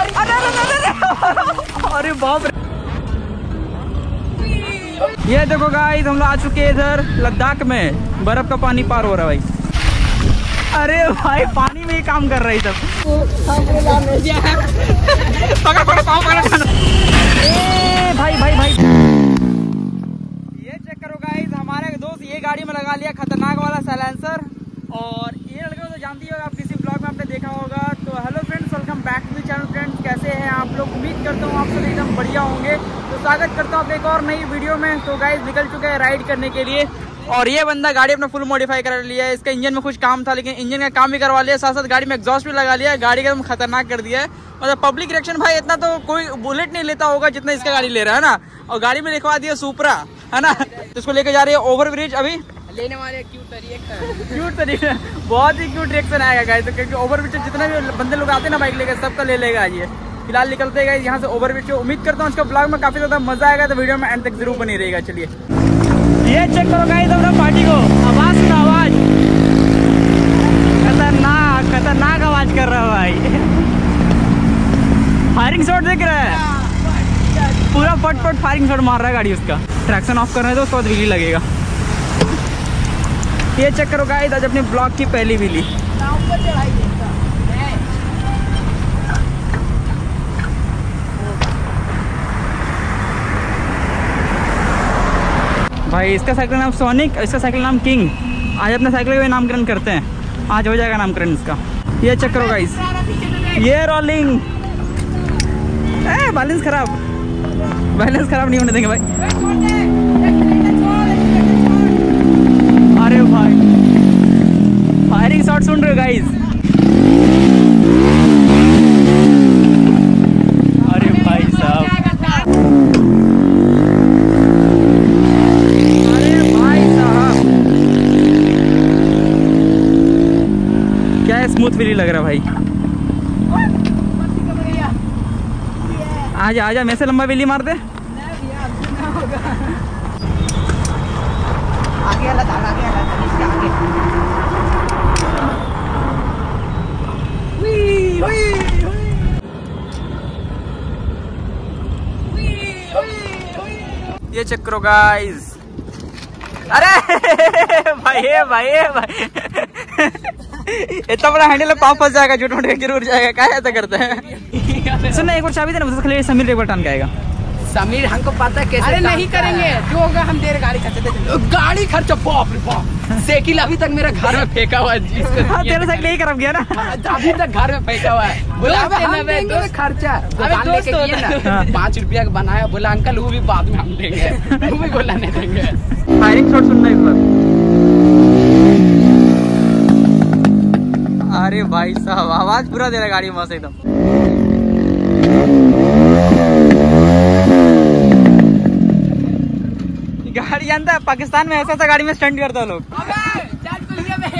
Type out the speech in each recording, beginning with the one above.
अरे अरे अरे अरे अरे बाप रे। ये देखो गाइस हम लोग आ चुके हैं इधर लद्दाख में। बर्फ़ का पानी पार हो रहा है भाई। अरे भाई, पानी में ही काम कर रही सब। पकड़ पकड़, पाँव पकड़ भाई भाई भाई। ये चेक करो गाइस हमारे दोस्त ये गाड़ी में लगा लिया खतरनाक वाला साइलेंसर और ये लड़के को तो जानती होगा आप किसी ब्लॉग में आपने देखा होगा तो hello friends welcome back to channel friends कैसे हैं आप लोग उम्मीद करता हूँ आप सब एकदम बढ़िया होंगे तो स्वागत करता हूँ आप एक और नई वीडियो में। तो गाइस निकल चुके हैं राइड करने के लिए। और ये बंदा गाड़ी अपना फुल मॉडिफाई कर लिया है। इसका इंजन में कुछ काम था लेकिन इंजन का काम भी करवा लिया साथ साथ गाड़ी में एग्जॉस्ट भी लगा लिया गाड़ी का एकदम खतरनाक कर दिया है। मतलब पब्लिक रिएक्शन भाई इतना तो कोई बुलेट नहीं लेता होगा जितना इसका गाड़ी ले रहा है ना? और गाड़ी में लिखवा दिया सुपरा है ना? तो इसको लेके जा रही है ओवर ब्रिज अभी। लेने वाले क्यों तरीके क्यूट तरीके बहुत ही क्यूट रिएक्शन आएगा गाइस तो क्योंकि ओवर ब्रिज जितने भी बंदे लोग आते हैं ना बाइक लेकर सबका ले लेगा ये। फ़िलहाल निकलते गए यहाँ से ओवर ब्रिज उम्मीद करता हूँ इसका ब्लॉग में काफ़ी ज़्यादा मज़ा आएगा तो वीडियो में एंड तक ज़रूर बनी रहेगा चलिए। ये चेक करो गाइस अपना पार्टी को। आवाज़ सुना, आवाज़। खतरनाक खतरनाक आवाज़ कर रहा है भाई। फायरिंग शॉट देख रहा है। पूरा फट फट फायरिंग शॉट मार रहा है गाड़ी उसका। ट्रैक्शन ऑफ़ करना है तो उसके बाद बिजली लगेगा। ये चेक करो गाइस आज अपने ब्लॉग की पहली बिजली भाई, इसका साइकिल नाम सोनिक इसका साइकिल नाम किंग आज अपना साइकिल का नामकरण करते हैं। आज हो जाएगा नामकरण इसका। ये चक्कर होगा इस ये रोलिंग बैलेंस खराब. बैलेंस खराब नहीं होने देंगे भाई अरे भाई फायरिंग शॉट सुन रहे हो गाइस अरे भाई साहब अरे भाई साहब क्या स्मूथ फीलिंग लग रहा है भाई। आजा आजा मैं से लंबा बिल्ली मार दे। ये चेक करो गाइस अरे, भाई भाई भाई। इतना बड़ा हैंडल पाँव फंस जाएगा झूठ मूठ गिर उड़ जाएगा क्या ऐसा करते हैं? सुन एक बार चाबी देना उसको खाली समीर एक बार टान के आएगा समीर हमको पता है कैसे अरे नहीं करेंगे जो होगा हम तेरे गाड़ी खर्च गाड़ी खर्चा बाप रे बाप। साइकिल अभी तक मेरे घर में फेंका हुआ है हाँ तेरे साइकिल यही खराब गया ना। अभी तक घर में फेंका हुआ है। बोला अब हम हम देंगे देंगे तो खर्चा। दुकान दोस्त होता किए हाँ। पाँच रुपया का बनाया बोला अंकल वो भी बाद में हम देंगे। वो भी बोला नहीं देंगे। फायरिंग शॉट सुनना एक बार अरे भाई साहब आवाज़ पूरा दे रहा गाड़ी में मस्त एकदम। गाड़ी जानता है पाकिस्तान में ऐसा ऐसा गाड़ी में स्टंट करता है लोग।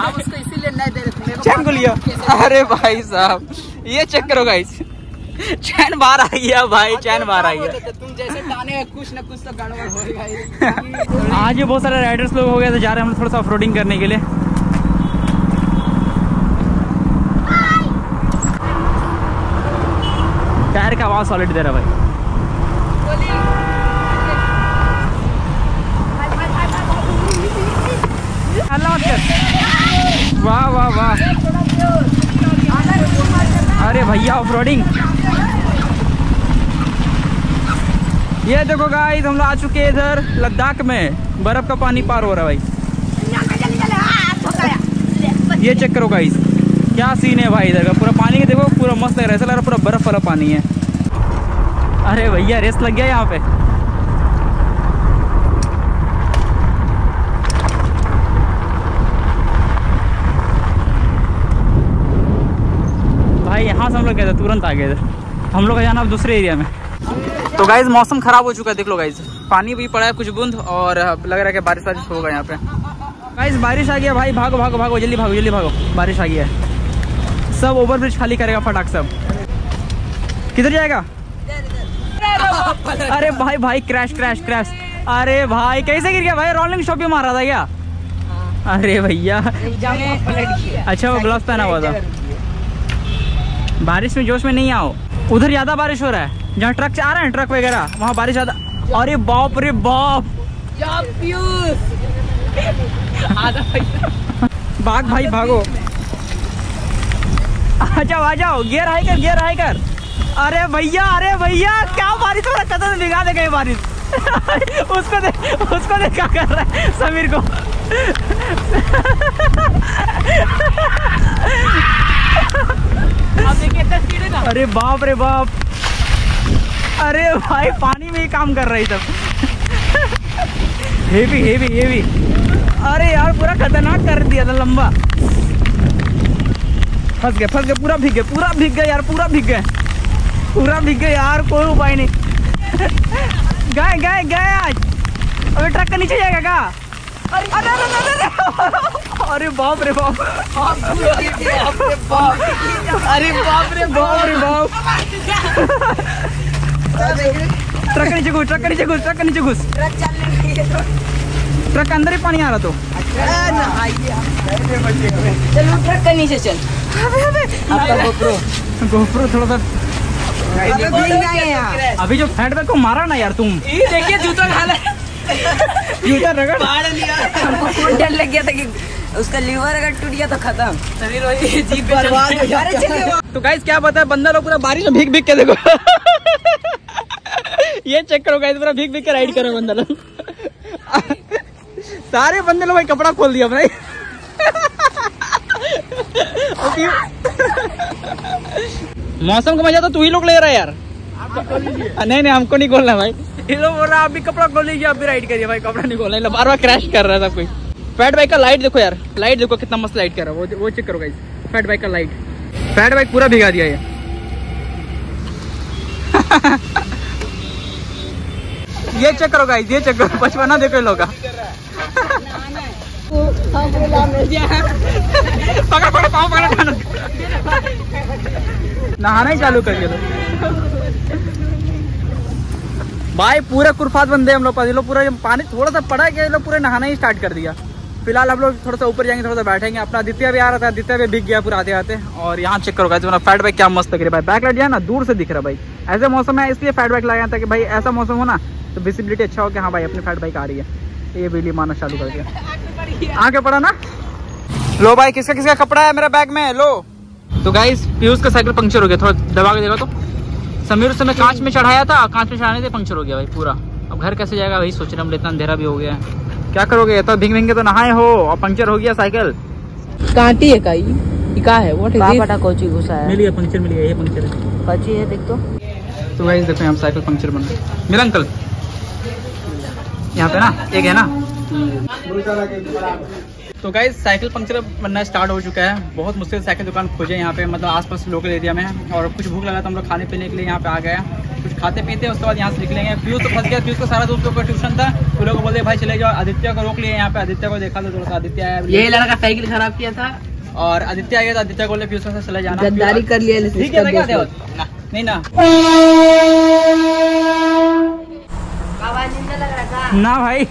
हम उसको इसीलिए नहीं दे रहे थे चैन को लिया। अरे भाई साहब ये चेक करो गाइस चैन बाहर आ गया भाई चैन बाहर आ गया। तुम जैसे टाने कुछ ना कुछ तो गड़बड़ ही। आज भी बहुत सारे राइडर्स लोग हो गए तो जा रहे हैं हम थोड़ा सा ऑफ़ करने के लिए। टायर का आवाज़ सॉलिड दे रहा भाई। वाह वाह वाह। अरे भैया ऑफ़ ये देखो गाइस हम लोग आ चुके हैं इधर लद्दाख में। बर्फ़ का पानी पार हो रहा है भाई। ये चेक करो गाइस क्या सीन है भाई इधर का? पूरा पानी देखो, पूरा मस्त लग रहा है। ऐसा लग रहा है पूरा बर्फ़ वाला पानी है। अरे भैया रेस लग गया यहाँ पे। भाई, यहाँ से हम लोग गए थे, तुरंत आ गए थे। हम लोग का जाना अब दूसरे एरिया में। तो गाइज़ मौसम खराब हो चुका है, देख लो गाइज़ पानी भी पड़ा है, कुछ बूंद, और लग रहा है कि बारिश वारिश होगा यहाँ पे। गाइज़ बारिश आ गया, भाई। भागो भागो भागो, जल्दी भागो जल्दी भागो। बारिश आ गया है। सब ओवर ब्रिज खाली करेगा फटाक सब। किधर जाएगा? अरे भाई भाई क्रैश क्रैश क्रैश अरे भाई कैसे गिर गया? भाई रोलिंग शॉप भी मार रहा था क्या? अरे भैया। अच्छा वो ग्लव्स पहना हुआ था। बारिश में जोश में नहीं आओ। उधर ज़्यादा बारिश हो रहा है। जहाँ ट्रक आ रहे हैं ट्रक वगैरह वहाँ बारिश ज़्यादा अरे बाप रे बाप। भाग भाई भागो। आ जाओ आ जाओ। गियर हाई कर गियर हाई कर। अरे भैया अरे भैया क्या बारिश हो रहा है? कदम भिगा दे गई बारिश। उसको दे उसको दे क्या कर रहा है? समीर को। देखिए अरे बाप रे बाप। अरे भाई पानी में ही काम कर रही सब। हेवी हेवी हेवी अरे यार पूरा खतरनाक कर दिया था लंबा। फंस गए फंस गए पूरा भीग गए पूरा भीग गए यार पूरा भीग गए पूरा भीग गए यार कोई उपाय नहीं। गए गए गए आज। अबे ट्रक का नीचे जाएगा क्या? अरे अरे अरे अरे, अरे, अरे बाप रे बाप। अरे बाप रे बाप। रे बाप। ट्रक नीचे घुस ट्रक के नीचे घुस ट्रक के नीचे घुस। ट्रक के अंदर ही पानी आ रहा तो। चलो ट्रक के नीचे चल। आपका गोप्रो गोप्रो थोड़ा सा अभी जो बैग को मारा ना यार तुम। देखिए जूता डाला जूता रगड़। हमको खूब डर लग गया था कि उसका लीवर अगर टूट गया तो खत्म। हो तो गाइस क्या पता है बंदा लोग पूरा बारिश में भीग भीग के देखो। ये चेक करो गाइस पूरा भीग भीग के राइड करो बंदा लोग। सारे बंदे लोग भाई कपड़ा खोल दिया भाई। मौसम का मज़ा तो तू ही लोग ले रहा है यार। नहीं नहीं हमको नहीं खोलना भाई। ये लोग बोल रहा है आप भी कपड़ा खोल लीजिए आप भी राइड करिए भाई कपड़ा नहीं खोलना बार बार क्रैश कर रहा है सब कोई। फैट बाइक का लाइट देखो यार लाइट देखो कितना मस्त लाइट कर रहा है वो वो चेक करो गाइस फैट बाइक का लाइट फैट बाइक पूरा भिगा दिया ये। ये चेक करो गाइस ये चेक करो बचपना देखो इन लोग का। पकड़ पकड़ पाँव पकड़ नहाना ही चालू कर तो। भाई, पूरा कुरफात बंदे हम लोग लोग पूरा पानी थोड़ा सा पड़ा है लोग पूरे नहाना ही स्टार्ट कर दिया। फ़िलहाल हम लोग थोड़ा सा ऊपर जाएँगे, थोड़ा सा बैठेंगे। अपना आदित्य भी आ रहा था, आदित्य भी भीग गया पूरा आते आते। और यहाँ चेक करो गाइस फैट बैग क्या मस्त लग रहा है भाई। बैक लाइट है ना, दूर से दिख रहा है भाई। ऐसे मौसम है इसलिए फैट बैग लगाया था कि भाई, ऐसा मौसम हो ना तो विजिबिलिटी अच्छा हो कि हाँ भाई, अपनी फैट बाइक आ रही है। ये बिजली मारना चालू कर दिया। आगे पड़ा ना। लो भाई किसका किसका कपड़ा है मेरा बैग में? लो। तो गाइस पीयूष का साइकिल पंक्चर हो गया थोड़ा दबा के देखा तो। समीर उस समय कांच में चढ़ाया था कांच में चढ़ाने से पंक्चर हो गया भाई पूरा। अब घर कैसे जाएगा वही सोच रहे हम इतना अंधेरा भी हो गया है। क्या करोगे? तो भिंग भिंग के तो नहाए हो और पंक्चर हो गया साइकिल कांटी है काई का है? व्हाट इज़ पता कोची घुसा है। मिल गया पंक्चर मिल गया ये पंक्चर है। कची है देख तो। तो गाइस देखो यहाँ साइकिल पंक्चर बन गया। मिला अंकल यहाँ पे ना एक है ना। तो गाइस साइकिल पंक्चर बनना स्टार्ट हो चुका है। बहुत मुश्किल साइकिल दुकान खोजे यहाँ पे मतलब आसपास लोकल एरिया में। और कुछ भूख लगा तो हम लोग खाने पीने के लिए यहाँ पे आ गए। कुछ खाते पीते उसके बाद यहाँ से निकलेंगे। पीयूष तो फंस गया पीयूष का सारा दोस्तों का ट्यूशन था। वो लोग बोलते भाई चले जाओ आदित्य को रोक लिए यहाँ पे। आदित्य को देखा तो थोड़ा सा आदित्य आया। ये लड़का साइकिल खराब किया था। और आदित्य आ गया तो आदित्य को बोले पीयूष से चले जाना। गद्दारी कर लिया ठीक है क्या नहीं ना। ना भाई।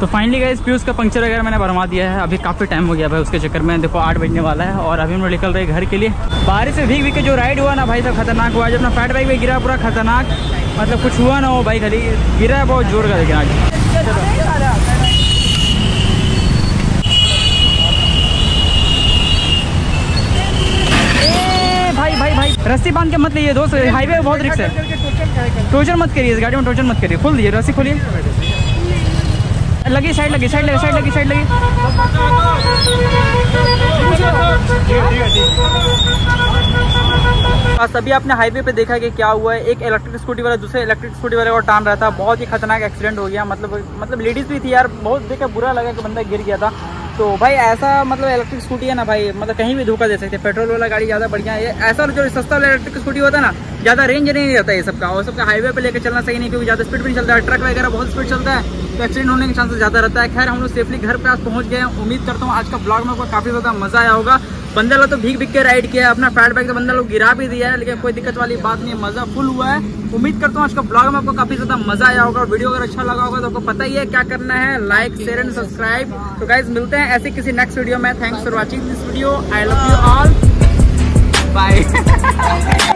तो फाइनली गए पीयूष का पंक्चर वगैरह मैंने बनवा दिया है। अभी काफ़ी टाइम हो गया भाई उसके चक्कर में। देखो, आठ बजने वाला है और अभी हम लोग निकल रहे घर के लिए। बारिश से भीग भीग के जो राइड हुआ ना भाई, सब खतरनाक हुआ। जब अपना फैट बाइक में गिरा, पूरा खतरनाक। मतलब कुछ हुआ ना हो भाई खाली गिरा बहुत ज़ोर का लेकिन आज। भाई भाई भाई। रस्सी बाँध के मत लीजिए दोस्त हाईवे बहुत रिक्स है। टोचर मत करिए इस गाड़ी में टोचर मत करिए। खोल दीजिए, रस्सी खोलिए। लगी साइड लगी साइड लगी साइड लगी साइड लगी। बस अभी आपने हाईवे पे देखा कि क्या हुआ है। एक इलेक्ट्रिक स्कूटी वाला, दूसरे इलेक्ट्रिक स्कूटी वाले को टान रहा था। बहुत ही खतरनाक एक्सीडेंट हो गया। मतलब मतलब लेडीज़ भी थी यार। बहुत देखा, बुरा लगा कि बंदा गिर गया था। तो भाई, ऐसा मतलब इलेक्ट्रिक स्कूटी है ना भाई मतलब कहीं भी धोखा दे सकते हैं। पेट्रोल वाला गाड़ी ज़्यादा बढ़िया है। ऐसा जो सस्ता इलेक्ट्रिक स्कूटी होता है ना, ज़्यादा रेंज नहीं रहता है सबका। और सबका हाईवे पर लेकर चलना सही नहीं, क्योंकि ज़्यादा स्पीड भी नहीं चलता। है ट्रक वगैरह बहुत स्पीड चलता है। तो एक्सीडेंट होने के चांसेस ज़्यादा रहता है। खैर, हम लोग सेफली घर पे आज पहुँच गए हैं। उम्मीद करता हूँ आज का ब्लॉग में आपको काफ़ी ज़्यादा मज़ा आया होगा। बंदा लोग तो भीग भीग के राइड किया अपना फैट बैग तो बंदा लोग गिरा भी दिया है, लेकिन कोई दिक्कत वाली बात नहीं मज़ा फुल हुआ है। उम्मीद करता हूँ आज का ब्लॉग में आपको काफ़ी ज़्यादा मज़ा आया होगा। वीडियो अगर अच्छा लगा होगा तो आपको पता ही है क्या करना है। लाइक शेयर एंड सब्सक्राइब तो गाइज़ मिलते हैं ऐसे किसी नेक्स्ट वीडियो में। Thanks for watching this video I love you all bye